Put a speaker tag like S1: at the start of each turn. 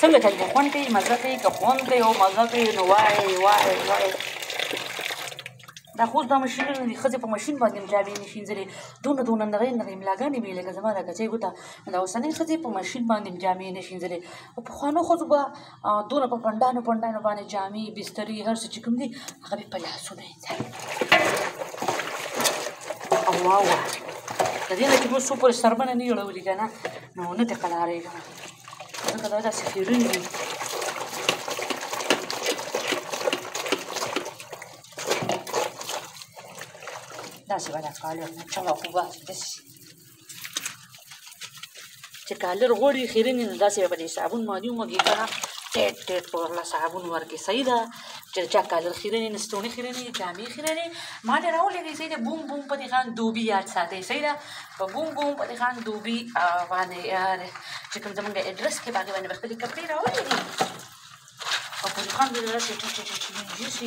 S1: څنګه چې په خوند کوي مزه کوي که خوند کوي او مزه کوي نو وایي وایي وایي دا خو دا ماشین نه دي ښځې په ماشین باندې املاګې نه شي ځلې دونه دونه نغې نغې املاګانې مې لکه زما دا کچې ګوته دا اوسنۍ ښځې په ماشین باندې جامې نه شي ځلې خو پخوانو ښځو به دونه په پنډانو پنډانو باندې جامې بسترې هر څه چې کوم دي هغه به په لاسونو یې تړل او واوه د دې نه چې موږ څو پورې سربنه نه جوړولي که نه نو نه دې قلارېږم ځکه دا داسې خیرونې دي داسې به دا کالي چلو خو بس داسې چې کالر غوړي خیرنې نه داسې په دې صابون باندې ومږي کنه ټیټ ټیټ په الله صابون ورکې صحیح ده چې چا کالر خیرنې نه ستونې خیرنې جامې خیرنې ما دې راولې دې صحیح ده بوم بوم په دې خان دوبي یاد ساتي صحیح ده په بوم بوم په دې خان دوبي باندې چې کوم زمونږ اډرس کې باندې باندې خپل کپڑے راولې دي او په خان دې راځي چې چې چې چې